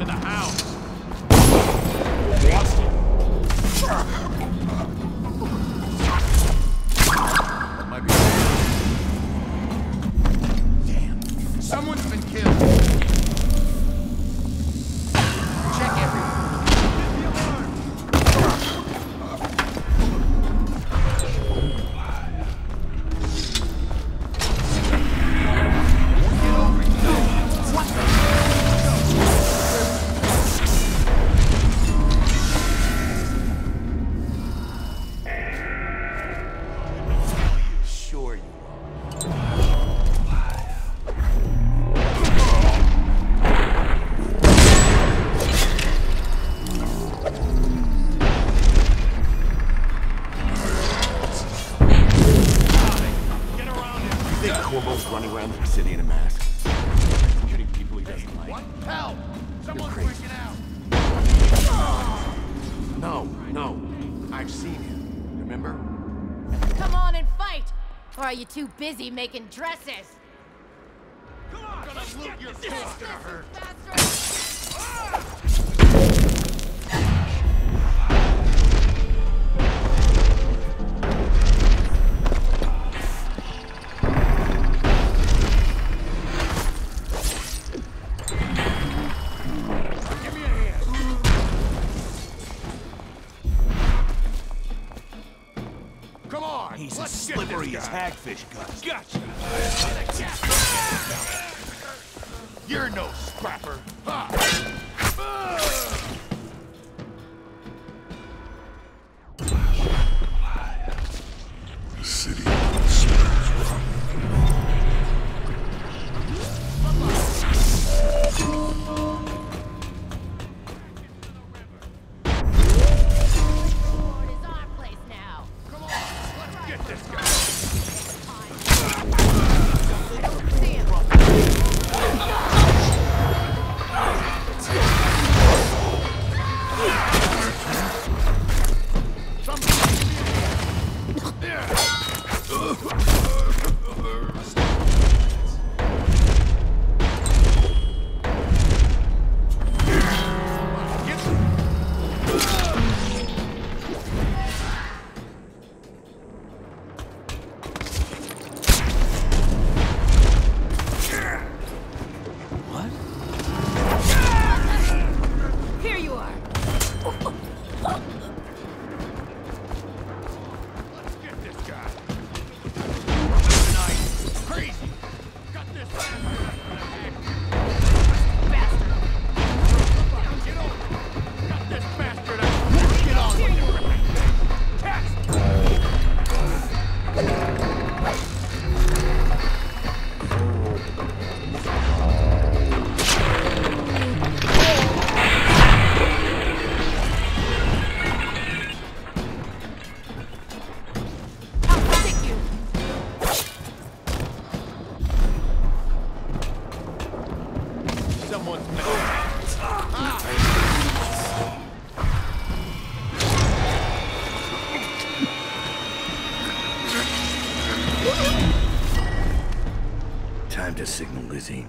to the house. Damn. Someone's been killed. Corvo's running around the city in a mask? Shooting people he doesn't like? What? Help! Someone's crazy. freaking out. No, no. I've seen him. Remember? Come on and fight! Or are you too busy making dresses? Come on, Gonna loot your this. Come on. He's let's as slippery this as hagfish guts. Gotcha. You're no scrapper. Ha! City Time to signal Lizzy.